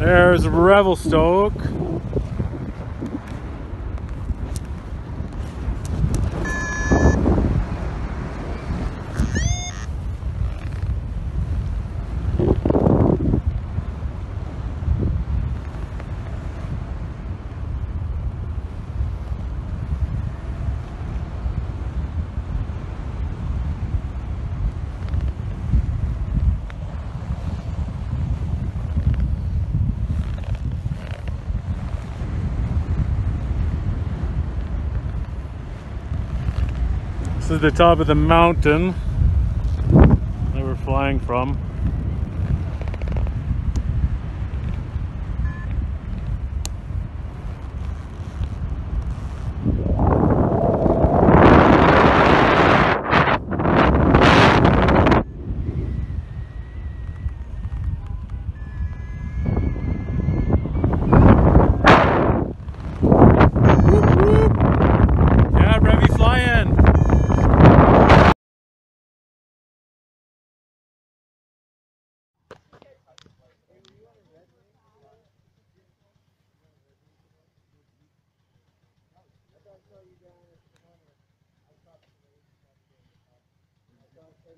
There's Revelstoke. This is the top of the mountain that we're flying from. Yeah, Revy flying.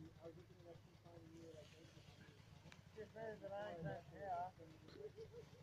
you, I was looking at that two times a year, like, just better than I, yeah.